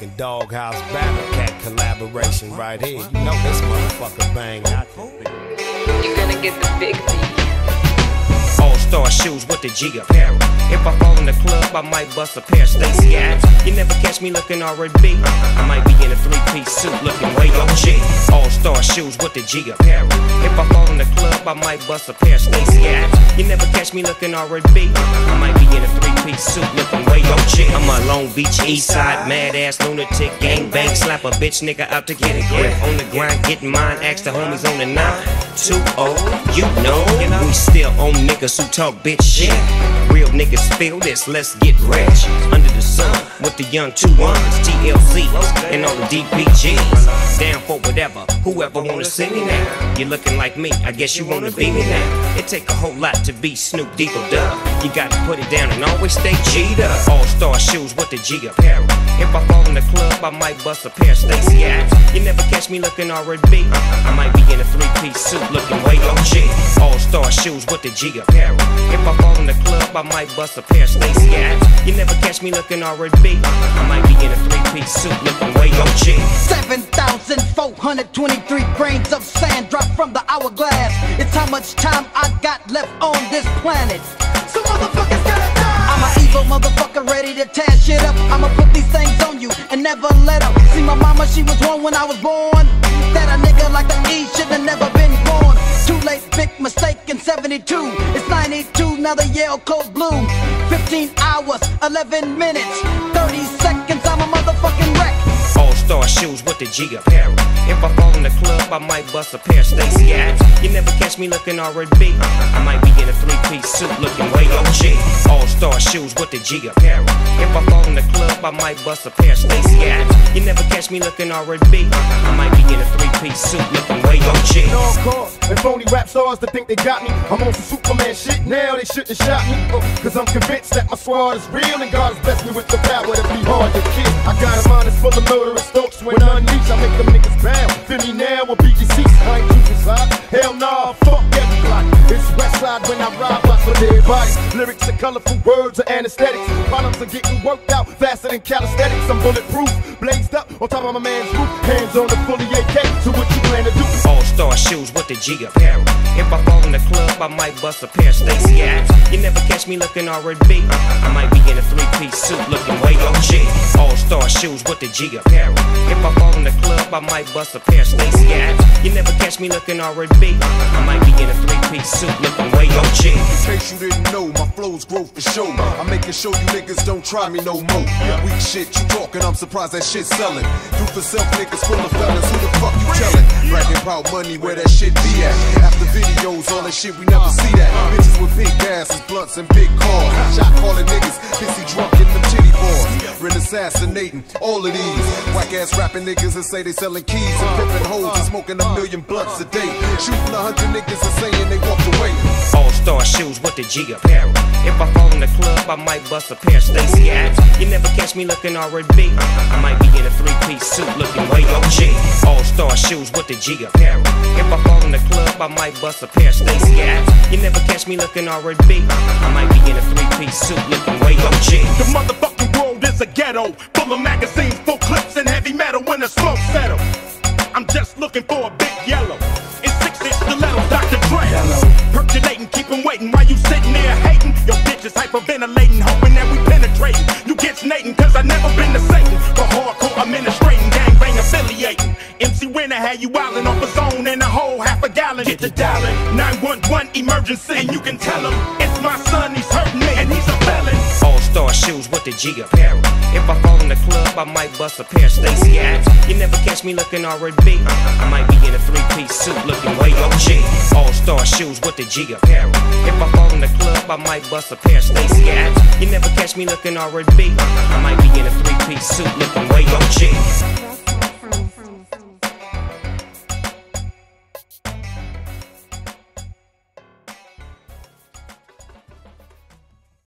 motherfucking doghouse battle cat collaboration right here. You know this motherfucker bang out. You're gonna get the big D. All star shoes with the G apparel. If I fall in the club, I might bust a pair of Stacy Adams. You never catch me looking R&B. I might be in a three-piece suit looking way OG. All star shoes with the G apparel. If I fall in the club, I might bust a pair of Stacy Adams. You never catch me looking R&B. I might be in a three-piece suit looking way OG. I'm a Long Beach East Side mad ass lunatic gang bang slap a bitch nigga out to get a grip on the grind, getting mine. Ask the homies on the nine. Two oh, you know, we still own niggas who talk bitch shit. Real niggas feel this, let's get rich. With the young two ones, TLC, and all the DPGs. Down for whatever, whoever wanna see me now. You're looking like me, I guess you wanna be me now. It take a whole lot to be Snoop Deagle Dub. You gotta put it down and always stay up. All star shoes with the G apparel. If I fall in the club, I might bust a pair of Stacy Adams. Me looking R&B. I might be in a three-piece suit looking way OG. All star shoes with the G apparel. If I fall in the club, I might bust a pair of Stacy Adams. You never catch me looking R&B. I might be in a three-piece suit looking way OG. 7,423 grains of sand dropped from the hourglass. It's how much time I got left on this planet. So motherfuckers gotta die. I'm an evil motherfucker ready to tear shit up. I'ma put these things on you and never let up. See my mama, she was one when I was born. That a nigga like the E should have never been born. Too late, big mistake in 72. It's 92, now the Yale code blue. 15 hours, 11 minutes, 30 star shoes with the G apparel. If I fall in the club, I might bust a pair of Stacy Adams. You never catch me looking R&B. I might be in a three-piece suit looking way OG. All star shoes with the G apparel. If I fall in the club, I might bust a pair of Stacy Adams. You never catch me looking R&B. I might be in a three-piece suit looking way OG. cause and phony rap stars that think they got me. I'm on some Superman shit now, they shouldn't shot me. Uh, Cause I'm convinced that my squad is real and God has blessed me with the power to be hard to kill. I got a mind that's full of murderous when unleashed. I make them niggas bound. Feel me now or be deceased. I ain't choosing sides. Hell nah, fuck every block. It's West Side when I ride blocks with dead bodies. Lyrics are colorful words are anesthetics. Problems are getting worked out faster than calisthenics. I'm bulletproof, blazed up on top of my man's roof. Hands on the fully AK. So what you plan to do? All star shoes with the G apparel. If I fall in the club, I might bust a pair of Stacy Adams. You never catch me looking R&B. I might be in a three-piece suit looking shoes with the G apparel. If I fall in the club, I might bust a pair of Stacy. You never catch me looking R&B. I might be in a three-piece suit looking way OG. Case you didn't know, my flow's grow for show. I'm making sure you niggas don't try me no more. Weak shit, you talking, I'm surprised that shit's selling. Do for self niggas full of fellas, who the fuck you telling? Bragging about money, where that shit be at? After videos, all that shit, we never see that. Bitches with big asses, blunts, and big cars. Shot calling niggas, pissy drunk in them titty bars. Ren assassinating all of these. Whack ass rapping niggas and say they selling keys and pimping hoes and smoking a million blunts a day. Shooting a hundred niggas and saying they walked away. All star shoes with the G apparel. If I fall in the club, I might bust a pair of Stacy Adams. You never catch me looking R&B. I might be in a three-piece suit looking way OG. All star shoes with the G apparel. If I fall in the club, I might bust a pair of Stacy Adams. You never catch me looking R&B. I might be in a three-piece suit looking way OG. The motherfucking world is a ghetto, full of magazines, full clips, and heavy metal when the smoke settle. I'm just looking for a big yellow. Hyperventilating, hoping that we penetrating. You get snating, cause I never been to Satan. For hardcore administrating, gangbang affiliating. MC Winner had you wildin' off a zone and a whole half a gallon. Get to dialing 911 emergency, and you can tell him it's my son, he's hurting me, and he's a felon. All star shoes with the G apparel. If I fall the I might bust a pair of Stacy Adams. You never catch me looking R&B. Uh-huh. I might be in a three-piece suit looking way OG. All star shoes with the G apparel. If I fall in the club, I might bust a pair of Stacy Adams. You never catch me looking R&B. Uh-huh. I might be in a three-piece suit looking way OG.